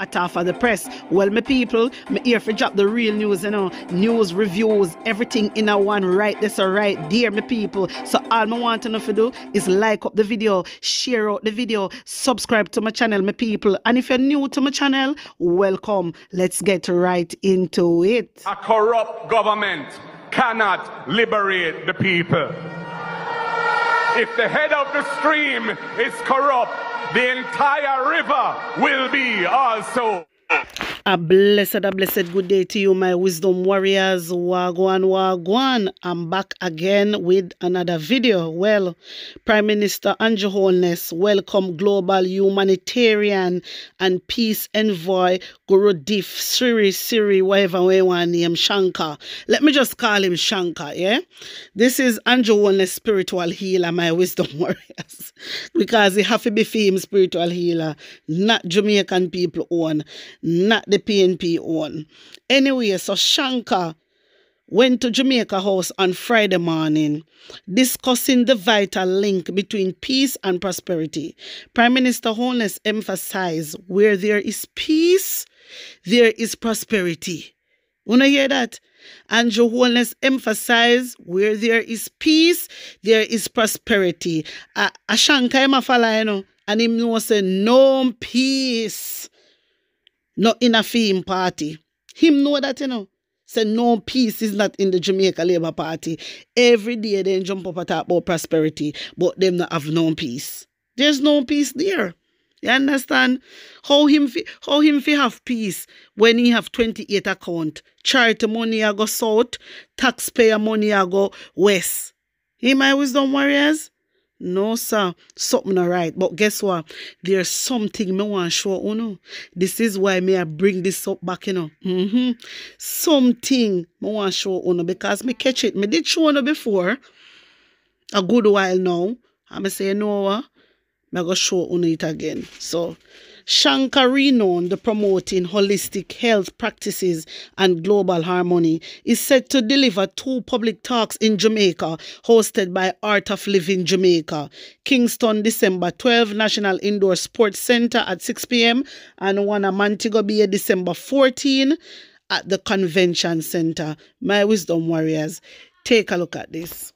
at half of the press. Well, my people, my here for drop the real news, you know, news, reviews, everything in a one right this or right my people. So all me want to know to do is like up the video, share out the video, subscribe to my channel, my people. And if you're new to my channel, welcome. Let's get right into it. A corrupt government cannot liberate the people. If the head of the stream is corrupt, the entire river will be also. A blessed, a blessed good day to you, my wisdom warriors. Wagwan, wagwan. I'm back again with another video. Well, Prime Minister Andrew Holness welcome global humanitarian and peace envoy Gurudip Siri Siri, whatever we want name, Shankar. Let me just call him Shankar, yeah? This is Andrew Holness spiritual healer, my wisdom warriors. because he have to be him spiritual healer, not Jamaican people own, not the PNP own. Anyway, so Shankar went to Jamaica House on Friday morning discussing the vital link between peace and prosperity. Prime Minister Holness emphasized where there is peace, there is prosperity. Wanna hear that? Andrew Holness emphasized where there is peace, there is prosperity. A, a Shankar him a follow, you know, and him know no peace not in a film party. Him know that, you know. Say no peace is not in the Jamaica Labour Party. Every day they jump up and talk about prosperity, but them not have no peace. There's no peace there. You understand? How him fi, how him fi have peace when he have 28 account. Charity money I go south, taxpayer money I go west. He my wisdom warriors? No, sir. Something not right. But guess what? There's something me want to show you know. This is why me I bring this up back, you know. Mm-hmm. Something me want to show you know, because me catch it. Me did show you before. A good while now. I'm say, you know what? Me go show you it again. So, Shankar renowned the promoting holistic health practices and global harmony is set to deliver two public talks in Jamaica hosted by Art of Living Jamaica. Kingston, December 12, National Indoor Sports Center at 6 p.m. and one at Montego Bay, December 14 at the Convention Center. My Wisdom Warriors, take a look at this.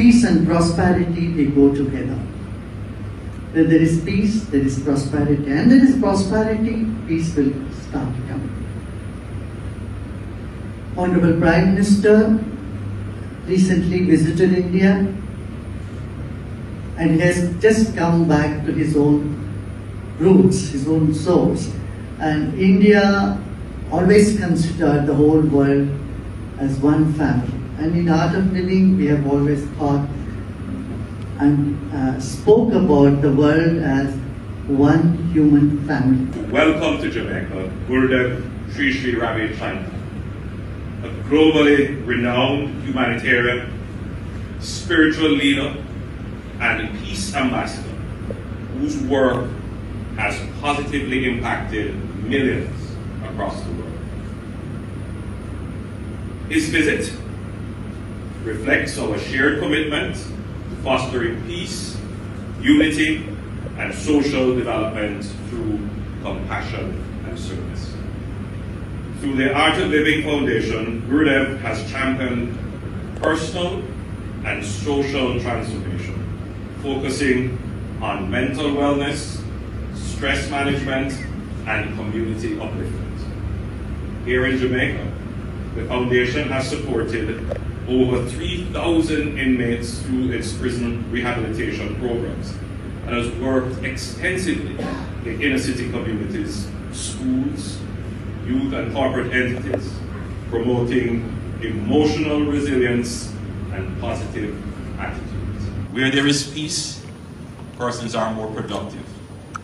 Peace and prosperity, they go together. When there is peace, there is prosperity. And there is prosperity, peace will start coming. Honorable Prime Minister recently visited India and has just come back to his own roots, his own source. And India always considered the whole world as one family. And in Art of Living, we have always thought and uh, spoke about the world as one human family. Welcome to Jamaica, Gurudev Sri Sri Ravi Shankar, a globally renowned humanitarian, spiritual leader, and peace ambassador whose work has positively impacted millions across the world. His visit reflects our shared commitment to fostering peace, unity, and social development through compassion and service. Through the Art of Living Foundation, Gurudev has championed personal and social transformation, focusing on mental wellness, stress management, and community upliftment. Here in Jamaica, the foundation has supported over 3,000 inmates through its prison rehabilitation programs and has worked extensively in inner city communities, schools, youth and corporate entities, promoting emotional resilience and positive attitudes. Where there is peace, persons are more productive.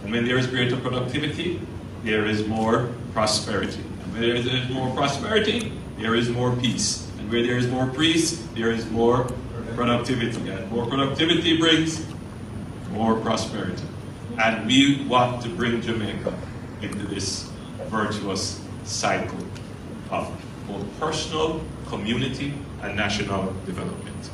And when there is greater productivity, there is more prosperity. And where there is more prosperity, there is more peace. Where there is more peace, there is more productivity. And more productivity brings more prosperity. And we want to bring Jamaica into this virtuous cycle of both personal, community, and national development.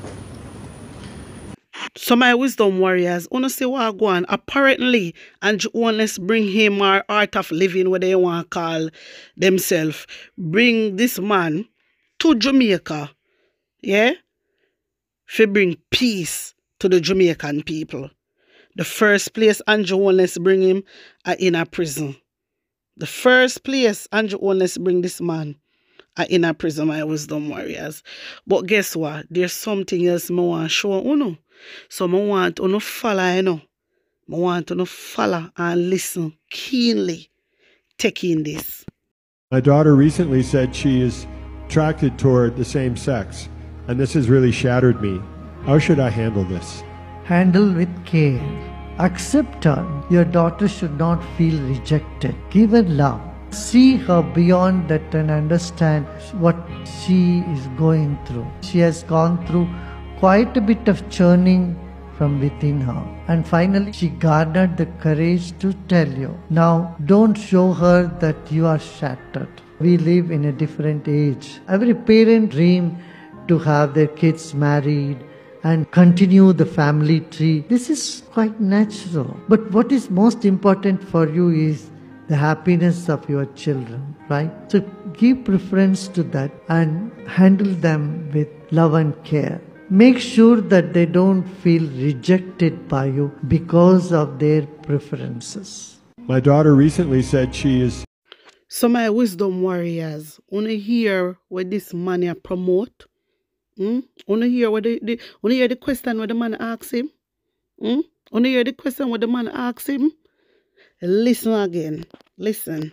So my wisdom warriors, see what go on. Apparently, and let's bring him our art of living, what they want to call themselves. Bring this man to Jamaica. Yeah? For bring peace to the Jamaican people. The first place Andrew Holness bring him are in a prison. The first place Andrew Holness bring this man are in a prison, my wisdom warriors. But guess what? There's something else I want to show you. So I want to follow, you know. I want to follow and listen keenly, taking this. My daughter recently said she is attracted toward the same sex, and this has really shattered me. How should I handle this? Handle with care. Accept her. Your daughter should not feel rejected. Give her love. See her beyond that and understand what she is going through. She has gone through quite a bit of churning from within her. And finally, she garnered the courage to tell you. Now, don't show her that you are shattered. We live in a different age. Every parent dream to have their kids married and continue the family tree. This is quite natural. But what is most important for you is the happiness of your children, right? So give preference to that and handle them with love and care. Make sure that they don't feel rejected by you because of their preferences. My daughter recently said she is. So, my wisdom warriors, wanna hear what this man promote? Hmm? Wanna hear what the, the wanna hear the question what the man asks him? Hmm? Wanna hear the question what the man asks him? Listen again. Listen.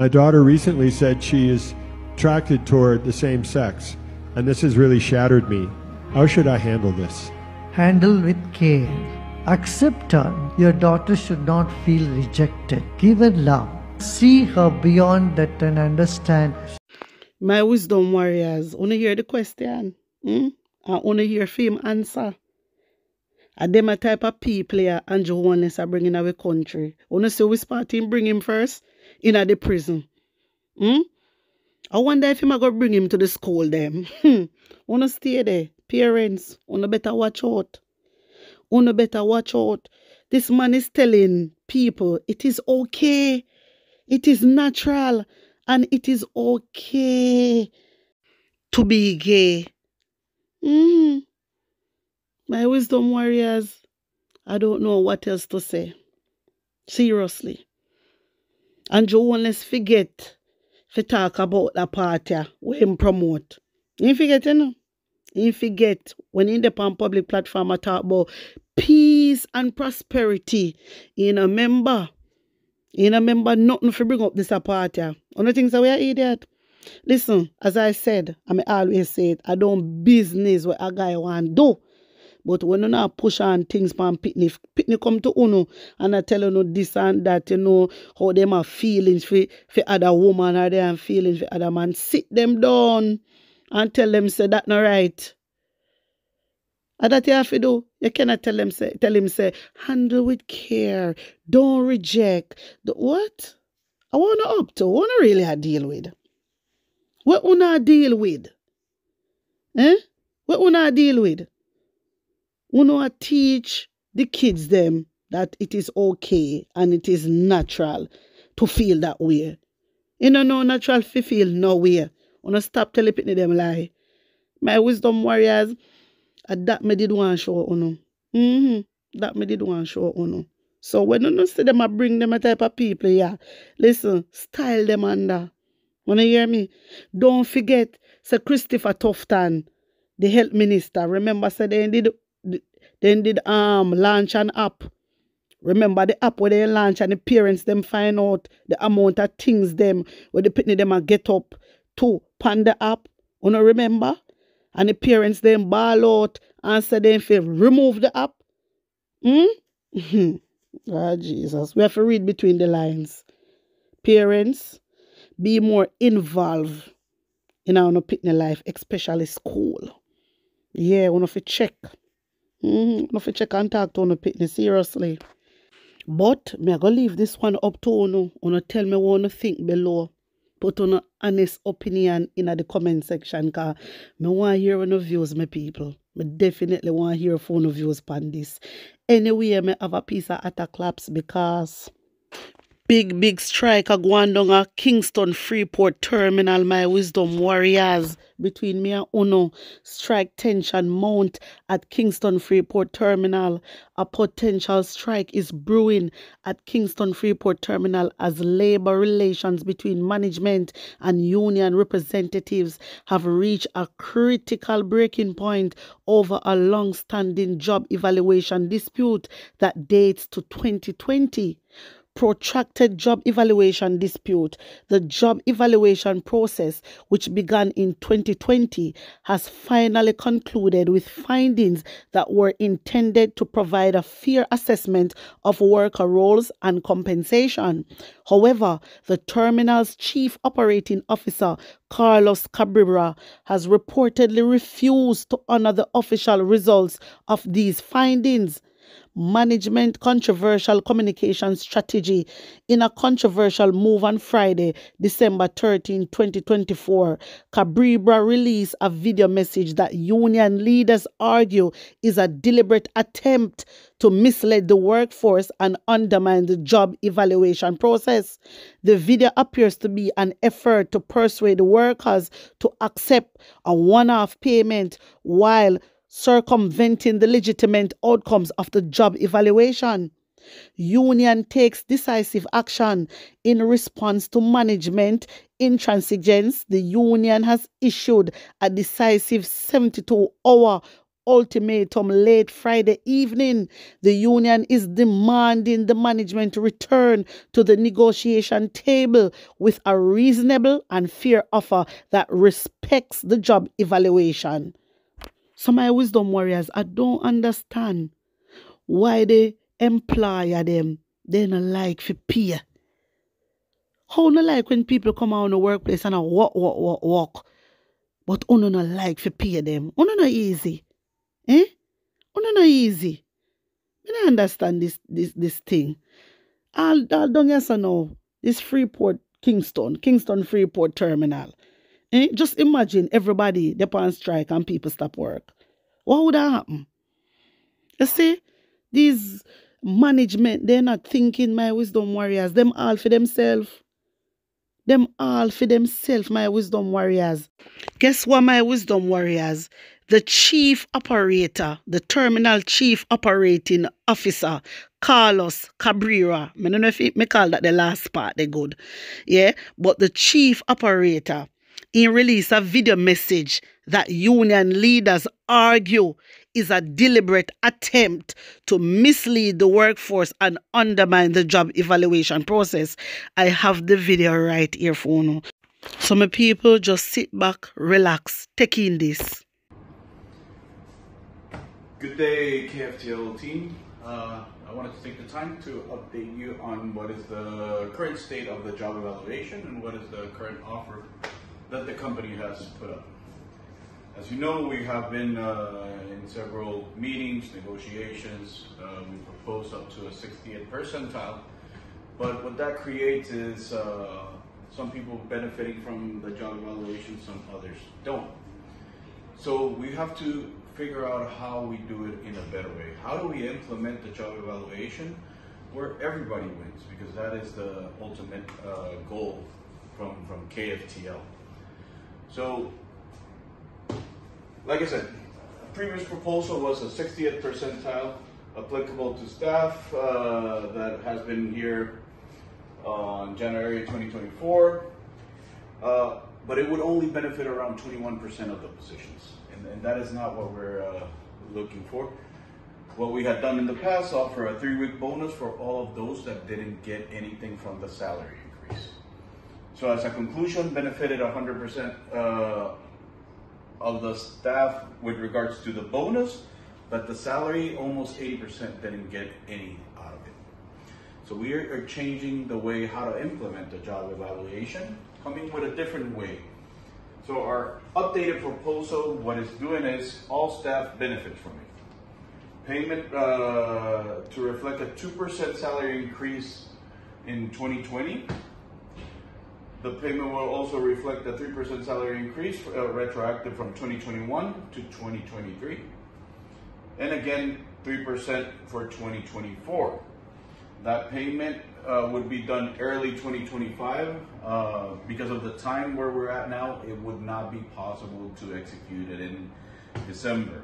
My daughter recently said she is attracted toward the same sex, and this has really shattered me. How should I handle this? Handle with care. Accept her. Your daughter should not feel rejected. Give her love. See her beyond that and understand. My wisdom warriors, wanna hear the question? Hmm? I wanna hear him answer. And them a type of people here Andrew Holness are bringing our country. Wanna see which party him bring him first? In at the prison. Hmm? I wonder if him a go bring him to the school them. Hmm. Wanna stay there. Parents, wanna better watch out. Wanna better watch out. This man is telling people it is okay. It is natural and it is okay to be gay. Mm-hmm. My wisdom warriors, I don't know what else to say. Seriously. And Joe let's forget to talk about the party we promote. You forget, you know? You forget when in the public platform I talk about peace and prosperity. You know, remember, you know, remember nothing for bring up this. One of the things that we are idiot. Listen, as I said, I may always say it, I don't business what a guy want do. But when you not push on things from picnic, picnic come to uno and I tell you this and that, you know, how them are feelings for, for other woman or they have feelings for other man. Sit them down and tell them say that not right. That you have to do. You cannot tell them say tell him say handle with care. Don't reject. The, what? I wanna up to, wanna really I deal with. What wanna deal with? Eh? What wanna deal with? Wanna teach the kids them that it is okay and it is natural to feel that way. You know, no natural to feel no way. Wanna stop telling them lie. My wisdom warriors, and that me did want show uno. Mm-hmm. That me did want show uno. So when you see them I bring them a type of people, yeah. Listen, style them under. Wanna hear me? Don't forget, Sir Christopher Tufton, the health minister. Remember, said they did they did um launch an app. Remember the app where they launch and the parents them find out the amount of things them where the pitney them a get up to pan the app. You know remember? And the parents them ball out and say they feel remove the app. Hmm? oh Jesus. We have to read between the lines. Parents, be more involved in our pitney life, especially school. Yeah, we have to check. Mm-hmm. We have to check and talk to our pitney seriously. But me I go leave this one up to you. You tell me what you think below. Put on honest opinion in the comment section because me want to hear your views, my people. I definitely want to hear phone of views on this. Anyway, I have a piece of attack claps because big, big strike a going down a Kingston Freeport Terminal, my wisdom warriors. Between me and Uno, strike tension mount at Kingston Freeport Terminal. A potential strike is brewing at Kingston Freeport Terminal as labor relations between management and union representatives have reached a critical breaking point over a long-standing job evaluation dispute that dates to 2020 protracted job evaluation dispute, the job evaluation process, which began in 2020, has finally concluded with findings that were intended to provide a fair assessment of worker roles and compensation. However, the terminal's chief operating officer, Carlos Cabrera, has reportedly refused to honor the official results of these findings management controversial communication strategy in a controversial move on Friday, December 13, 2024. Cabrera released a video message that union leaders argue is a deliberate attempt to mislead the workforce and undermine the job evaluation process. The video appears to be an effort to persuade workers to accept a one off payment while circumventing the legitimate outcomes of the job evaluation. Union takes decisive action in response to management intransigence. The union has issued a decisive 72 hour ultimatum late Friday evening. The union is demanding the management return to the negotiation table with a reasonable and fair offer that respects the job evaluation. Some of my wisdom warriors, I don't understand why the employer them they not like for pay. How not like when people come out in the workplace and I walk, walk, walk, walk. But uno not like for pay them. Uno not easy. Eh? Uno not easy. I don't understand this this this thing. I'll, I'll don't I know. This Freeport Kingston, Kingston Freeport Terminal. Eh? Just imagine everybody they on strike and people stop work. What would happen? You see, these management, they're not thinking my wisdom warriors. Them all for themselves. Them all for themselves, my wisdom warriors. Guess what, my wisdom warriors? The chief operator, the terminal chief operating officer, Carlos Cabrera. I don't know if me call that the last part, they good. Yeah, but the chief operator, he released a video message that union leaders argue is a deliberate attempt to mislead the workforce and undermine the job evaluation process. I have the video right here for you. Some people just sit back, relax, take in this. Good day, KFTL team. Uh, I wanted to take the time to update you on what is the current state of the job evaluation and what is the current offer that the company has put up. As you know, we have been uh, in several meetings, negotiations. Uh, we proposed up to a 68th percentile. But what that creates is uh, some people benefiting from the job evaluation, some others don't. So we have to figure out how we do it in a better way. How do we implement the job evaluation where everybody wins? Because that is the ultimate uh, goal from, from KFTL. So, like I said, previous proposal was a 60th percentile applicable to staff uh, that has been here on January 2024, uh, but it would only benefit around 21% of the positions, and, and, that is not what we're uh, looking for. What we had done in the past, offer a three-week bonus for all of those that didn't get anything from the salary. So as a conclusion, benefited 100% uh, of the staff with regards to the bonus, but the salary, almost 80% didn't get any out of it. So we are changing the way how to implement the job evaluation, coming with a different way. So our updated proposal, what it's doing is all staff benefit from it. Payment uh, to reflect a 2% salary increase in 2020 the payment will also reflect the 3% salary increase uh, retroactive from 2021 to 2023. and again 3% for 2024. That payment uh, would be done early 2025. Uh, because of the time where we're at now, it would not be possible to execute it in December.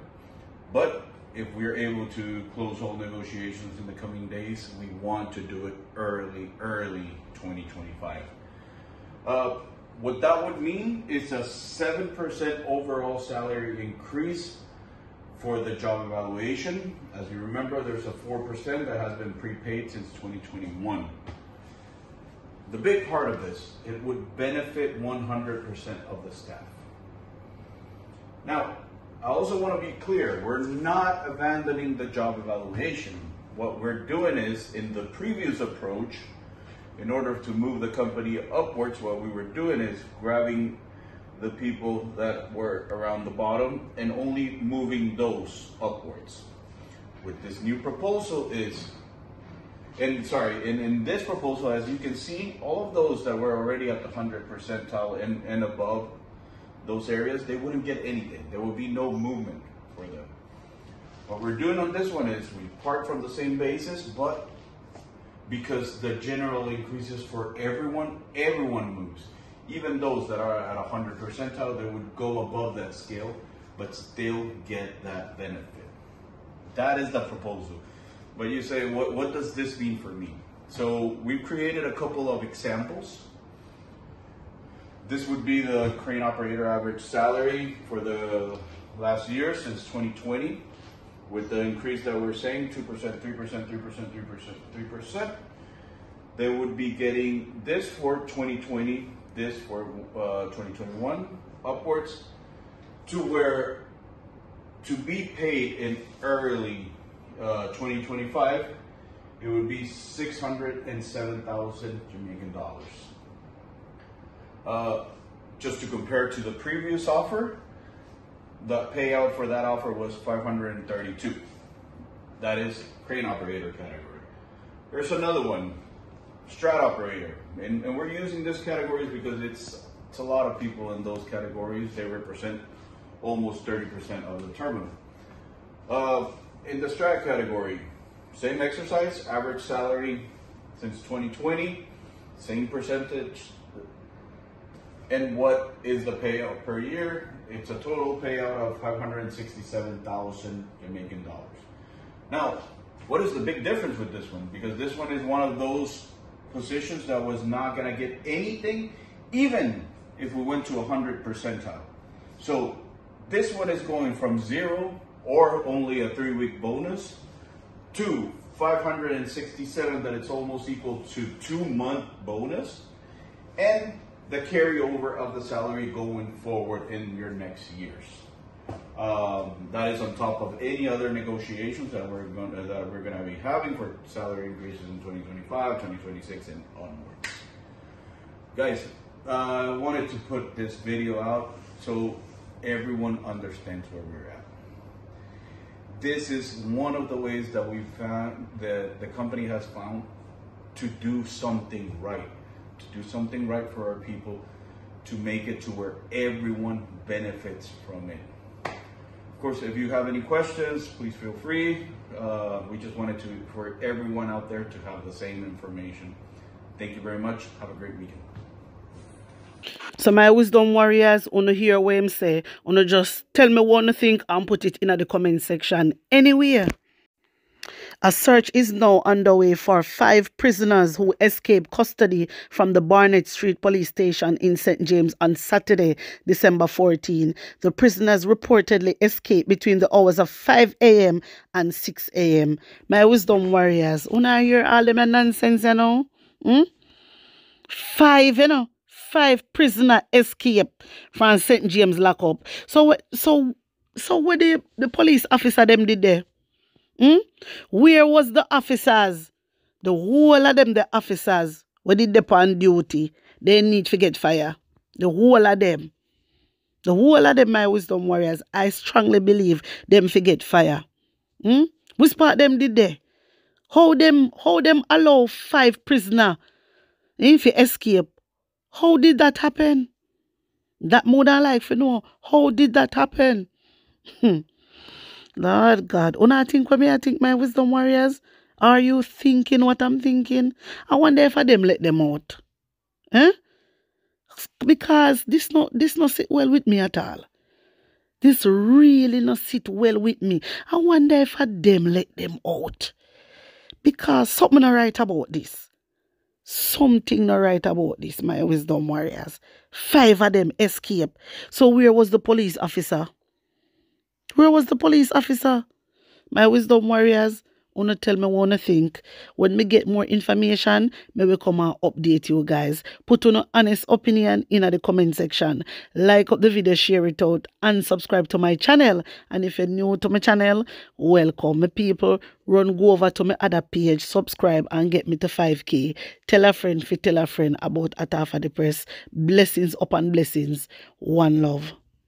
But if we're able to close all negotiations in the coming days, we want to do it early, early 2025. Uh, what that would mean is a 7% overall salary increase for the job evaluation. As you remember, there's a 4% that has been prepaid since 2021. The big part of this, it would benefit 100% of the staff. Now, I also want to be clear, we're not abandoning the job evaluation. What we're doing is, in the previous approach, in order to move the company upwards, what we were doing is grabbing the people that were around the bottom and only moving those upwards. With this new proposal is, and sorry, in, in this proposal, as you can see, all of those that were already at the 100 percentile and, and above those areas, they wouldn't get anything. There would be no movement for them. What we're doing on this one is we part from the same basis, but because the general increases for everyone, everyone moves. Even those that are at 100 percentile, they would go above that scale, but still get that benefit. That is the proposal. But you say, what, what does this mean for me? So we've created a couple of examples. This would be the crane operator average salary for the last year since 2020 with the increase that we're saying, 2%, 3%, 3%, 3%, 3%, they would be getting this for 2020, this for uh, 2021, upwards to where to be paid in early uh, 2025, it would be 607,000 Jamaican dollars. Uh, just to compare to the previous offer, the payout for that offer was 532. That is crane operator category. There's another one, strat operator. And, and we're using this categories because it's, it's a lot of people in those categories. They represent almost 30% of the terminal. Uh, in the strat category, same exercise, average salary since 2020, same percentage. And what is the payout per year? It's a total payout of 567,000 Jamaican dollars. Now, what is the big difference with this one? Because this one is one of those positions that was not going to get anything, even if we went to 100 percentile. So this one is going from zero or only a three week bonus to 567 that it's almost equal to two month bonus and the carryover of the salary going forward in your next years. Um, that is on top of any other negotiations that we're going to, that we're going to be having for salary increases in 2025, 2026, and onwards. Guys, uh, I wanted to put this video out so everyone understands where we're at. This is one of the ways that we found that the company has found to do something right, to do something right for our people, to make it to where everyone benefits from it. Of course, if you have any questions, please feel free. Uh, we just wanted to, for everyone out there to have the same information. Thank you very much. Have a great weekend. So my wisdom warriors, wanna hear what I'm say, wanna just tell me what you think and put it in the comment section anywhere. A search is now underway for five prisoners who escaped custody from the Barnett Street Police Station in St. James on Saturday, December 14. The prisoners reportedly escaped between the hours of 5 a.m. and 6 a.m. My wisdom warriors, una hear all them nonsense, you know? Hmm? Five, you know? Five prisoner escape from St. James lockup. So, so, so what the, the police officer them did there? Hmm? Where was the officers? The whole of them, the officers, where did they on duty? They need to get fire. The whole of them. The whole of them, my wisdom warriors, I strongly believe them forget fire. Hmm? Which part them did they? How them how them allow five prisoner if you escape? How did that happen? That more than like you know, how did that happen? Hmm. Lord God. Una think what me I think my wisdom warriors? Are you thinking what I'm thinking? I wonder if I them let them out. Eh? Because this not this not sit well with me at all. This really not sit well with me. I wonder if I them let them out. Because something not right about this. Something not right about this, my wisdom warriors. Five of them escape. So where was the police officer? Where was the police officer? My wisdom warriors, wanna tell me wanna think. When me get more information, me will come and update you guys. Put on honest opinion in the comment section. Like up the video, share it out, and subscribe to my channel. And if you're new to my channel, welcome me people. Run go over to my other page, subscribe and get me to 5k. Tell a friend, fi tell a friend about Hot off a the Press. Blessings upon blessings. One love.